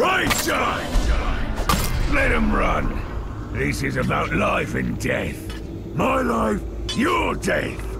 Right side! Let him run. This is about life and death. My life, your death.